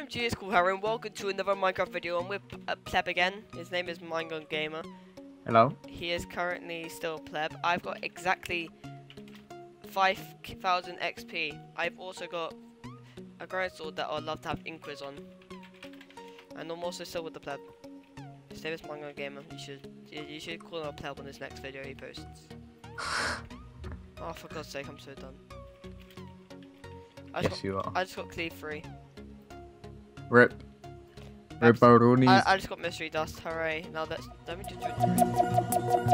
OMG is cool Harry and welcome to another Minecraft video. I'm with a pleb again. His name is Minecraft Gamer. Hello. He is currently still a pleb. I've got exactly 5,000 XP. I've also got a grand sword that I'd love to have Inquis on. And I'm also still with the pleb. His name is Minecraft Gamer. You should you, should call him a pleb on this next video he posts. oh for God's sake, I'm so done. I Yes, you are. I just got cleave free. Rip. Ripperoni. I, I just got mystery dust, hooray. Now let's let me just do it.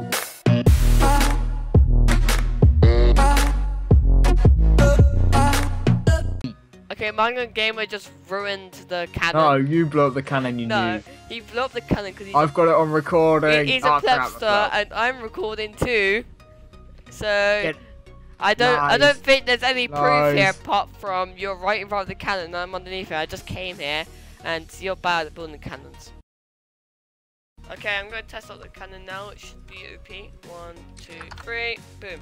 Okay, MineGunGamer just ruined the cannon. No, you blew up the cannon, you No, knew. he blew up the cannon because I've got it on recording. he- he's Oh, a crap, plebster crap. and I'm recording too. So Get- I don't I don't think there's any proof here apart from you're right in front of the cannon and I'm underneath it. I just came here and you're bad at building cannons. Okay, I'm going to test out the cannon now. It should be OP. One, two, three, boom.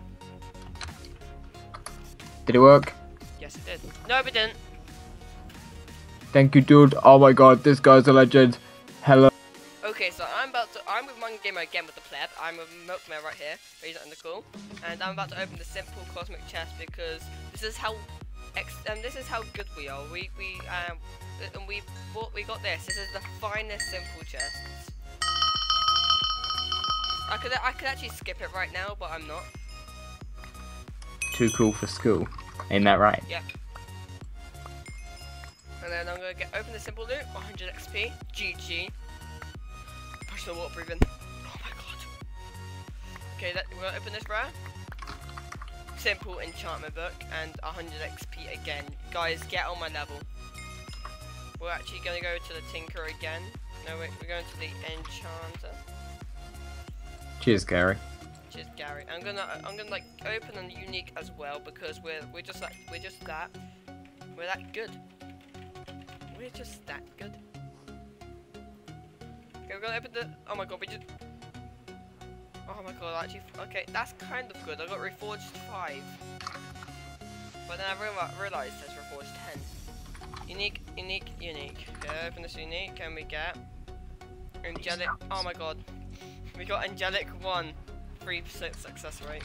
Did it work? Yes, it did. No, it didn't. Thank you, dude. Oh my god, this guy's a legend. Hello. Okay, so I'm about to. I'm with MineGunGamer again with the pleb. I'm with Milkman right here. He's under cool, and I'm about to open the simple cosmic chest because this is how, ex and this is how good we are. We we um and we bought we got this. This is the finest simple chest. I could I could actually skip it right now, but I'm not. Too cool for school. Ain't that right? Yep. And then I'm gonna get open the simple loot. 100 XP. GG. Water breathing. Oh my god. Okay, that, we're gonna open this rare. Simple enchantment book and 100 XP again. Guys, get on my level. We're actually gonna go to the Tinker again. No, wait, we're going to the Enchanter. Cheers, Gary. Cheers, Gary. I'm gonna, I'm gonna like open a unique as well because we're, we're just like, we're just that, we're that good. We're just that good. Gonna open the. Oh my god, we just. Oh my god, actually, okay, that's kind of good. I got reforged five, but then I reali- realized there's reforged ten. Unique, unique, unique. Okay, open this unique, and we get angelic. Oh my god, we got angelic one, three percent success rate.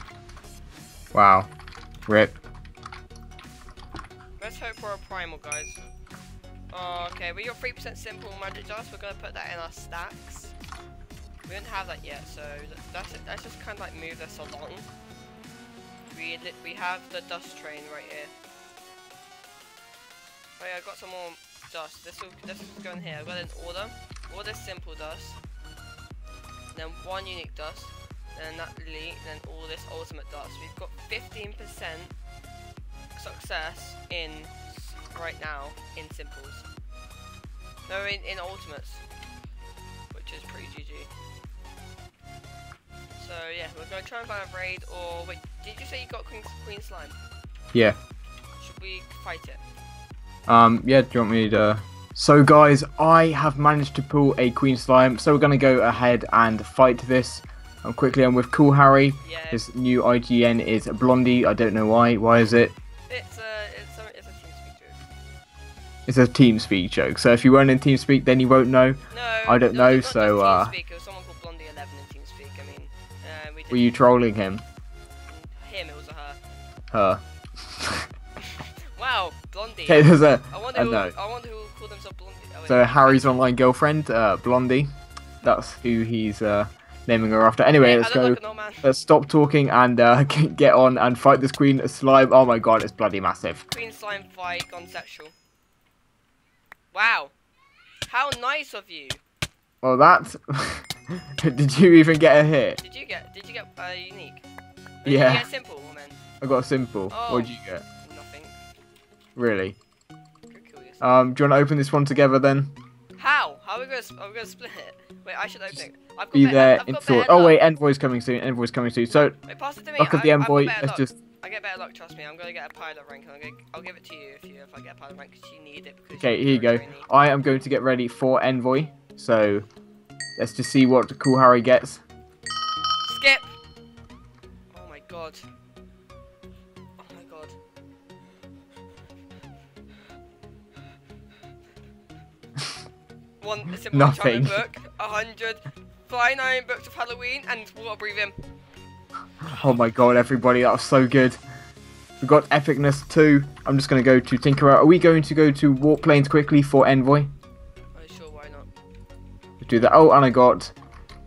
Wow. Rip. Let's hope for a primal, guys. Oh, okay, we got three percent simple magic dust. We're gonna put that in our stacks. We don't have that yet, so that's it. Let's just kind of like move this along. We we have the dust train right here. Oh yeah, I got some more dust. This will this is going here. I've got an order. Order simple dust. Then one unique dust. Then that elite. Then all this ultimate dust. We've got 15% success in right now in simples. No, in, in ultimates, which is pretty GG. So yeah, we're gonna try and find a raid. Or wait, did you say you got Queen, Queen Slime? Yeah. Should we fight it? Um, yeah, do you want me to... So guys, I have managed to pull a Queen Slime, so we're going to go ahead and fight this. Um, quickly, I'm with Cool Harry. Yeah, His new IGN is Blondie, I don't know why. Why is it? It's a TeamSpeak joke, so if you weren't in TeamSpeak, then you won't know. No, I don't no, know, so, uh, TeamSpeak, it was someone called Blondie Eleven in TeamSpeak. I mean, uh, we Were you trolling him? him. It was a her. Her. Wow, Blondie. Okay, there's a... I wonder I who. I wonder who called himself Blondie. Oh. So Harry's online girlfriend, uh, Blondie. That's who he's uh, naming her after. Anyway, let's go. like an old man. Let's stop talking and uh, get on and fight this Queen Slime. Oh my god, it's bloody massive. Queen slime fight gone sexual. Wow. How nice of you. Well, that. Did you even get a hit? Did you get did you get uh, unique? Did Yeah. you get simple woman? I got a simple. Oh. What did you get? Nothing. Really? Um, do you want to open this one together then? How? How are we gonna are we gonna split it? Wait, I should open it. I've got Be there in thought. Oh wait, envoy's coming soon. Envoy's coming soon. So Wait, pass it to me. look at the envoy. Let's just. I get better luck, trust me. I'm gonna get a pilot rank. and gonna, I'll give it to you if you if I get a pilot rank because you need it. Because Okay, here you go. I am going to get ready for envoy. So let's just see what Cool Harry gets. Skip. Oh my god. Oh my god. one simple Nothing. book, a hundred flying iron books of Halloween, and water breathing. Oh my god, everybody, that was so good. We got epicness too. I'm just gonna go to Tinkerer. Are we going to go to Warp Planes quickly for Envoy? Oh, sure, why not? Let's do that. Oh, and I got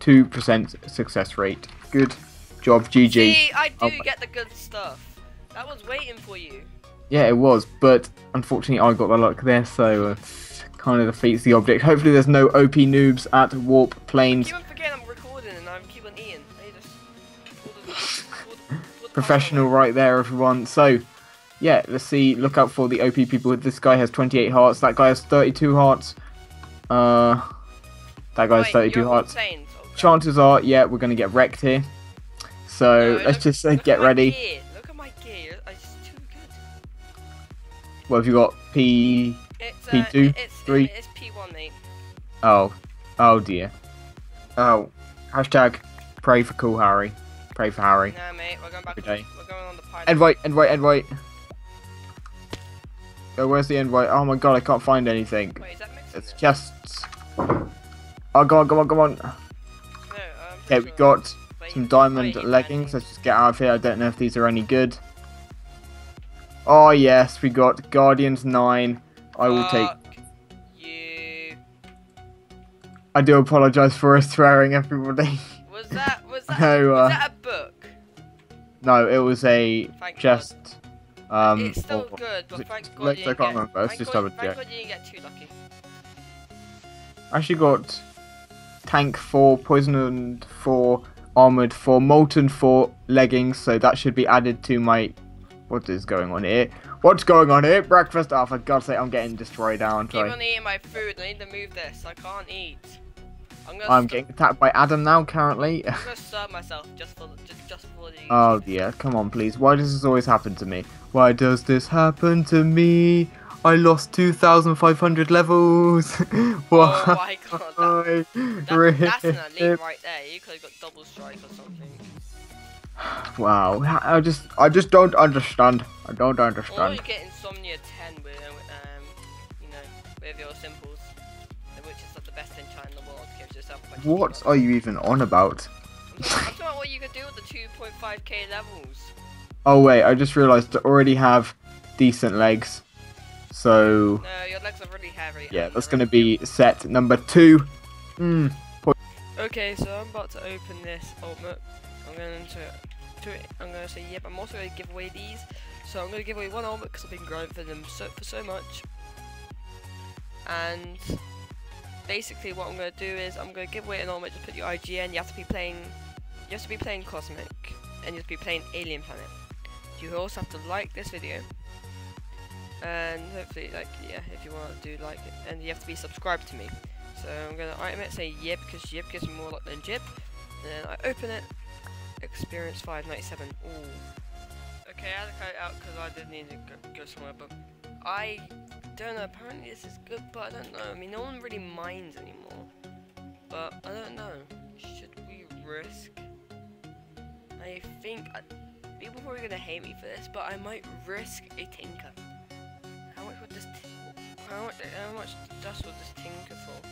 two percent success rate. Good job, GG. See, I do Oh get the good stuff. That was waiting for you. Yeah, it was, but unfortunately I got the luck there, so uh, kind of defeats the object. Hopefully there's no OP noobs at Warp Planes. Keep on forgetting I'm recording and I'm keep on eating. I just Professional right there, everyone. So, yeah, let's see. Look out for the OP people. This guy has 28 hearts. That guy has 32 hearts. Uh, that guy away. has 32 hearts. Chances are, yeah, we're gonna get wrecked here. So No, let's look- just uh, get ready. gear. Look at my gear. It's too good. What have you got? P. It's, uh, P2, it's, three. It's P1, mate. Oh, oh dear. Oh, hashtag pray for cool Harry. Pray for Harry. Nah, mate. We're going back. Every day. we're going on the pilot. Invite, invite, invite. Oh, where's the invite? Oh my god, I can't find anything. Wait, that It's it? chests. Oh, come on, come on, come on. No, Okay, we got wait, some diamond wait, leggings. Let's just get out of here. I don't know if these are any good. Oh yes, we got Guardians 9. I will take... You. I do apologise for swearing, everybody. Was that was that No, was uh, that a book? No, it was a Thank. God. Um, it's still or- good, but thank just God I can't get. remember. Let's just God, thank check. God you didn't get too lucky. I actually got tank 4, poisoned 4, armored 4, molten 4 leggings, so that should be added to my. What is going on here? What's going on here? Breakfast? Oh, for God's sake, I'm getting destroyed now, aren't Keep I? on eating my food. I need to move this. I can't eat. I'm. I'm getting attacked by Adam now, currently. I'm gonna serve myself just for just just for the. oh dear, come on, please. Why does this always happen to me? Why does this happen to me? I lost 2,500 levels. Oh Why? my god, that, that, that's an elite right there. You could have got double strike or something. Wow, I just, I just don't understand. I don't understand. Or you get insomnia 10 with, um, you know, with your simples, What are you even on about? I'm talking, I'm talking about what you could do with the 2.5k levels. Oh wait, I just realised I already have decent legs. So No, your legs are really heavy. yeah, that's gonna be set number two. Hmm. Okay, so I'm about to open this ultimate. I'm going to, to it. I'm going to say yep. I'm also going to give away these. So I'm going to give away one ultimate because I've been grinding for them so for so much. And basically, what I'm going to do is I'm going to give away an ultimate. Just put your IGN. You have to be playing. You have to be playing Cosmic, and you have to be playing Alien Planet. You also have to like this video. And hopefully, like, yeah, if you want to do like it, and you have to be subscribed to me. So I'm gonna item it, say yip, because yip gives me more luck than jip. And then I open it, experience 597. Ooh. Okay, I had to cut it out because I didn't need to go somewhere, but I don't know. Apparently this is good, but I don't know. I mean, no one really minds anymore. But I don't know. Should we risk? I think I, people are probably gonna hate me for this, but I might risk a tinker. How much would this? How much? How much dust would this tinker for?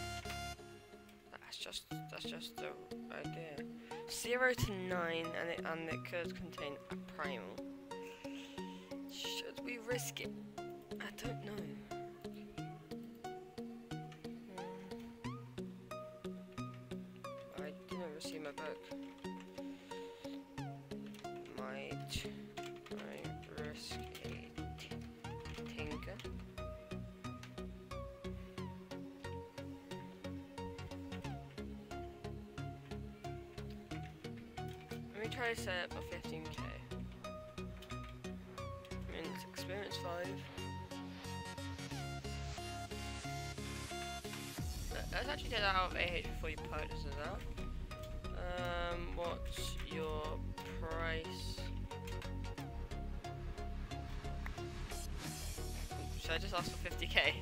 That's just that's just the idea. Zero to nine, and it and it could contain a primal. Should we risk it? I don't know. Hmm. I didn't receive my book. Might I risk a tinker? Let me try to set it for 15k. I mean, it's experience 5. Let's actually take that out of AH before you purchase it out. Um, what's your price? Should I just ask for 50k?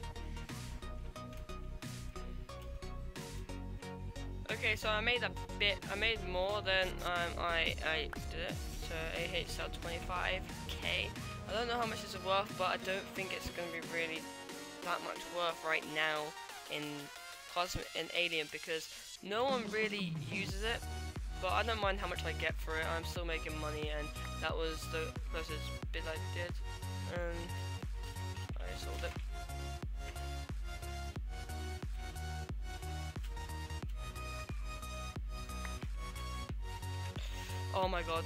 Okay, so I made a bit, I made more than um, I, I did it. So AH sell 25k. I don't know how much it's worth, but I don't think it's going to be really that much worth right now in Cosmic and Alien because no one really uses it. But I don't mind how much I get for it. I'm still making money, and that was the closest bit I did, and I sold it. Oh my god.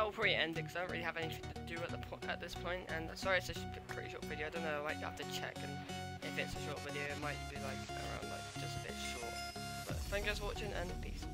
I will probably end it because I don't really have anything to do at the at this point. And sorry, it's a pretty short video. I don't know. I might have to check, and if it's a short video, it might be like around like just a bit short. But thank you guys for watching, and peace.